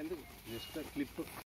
ఎందుకు just clip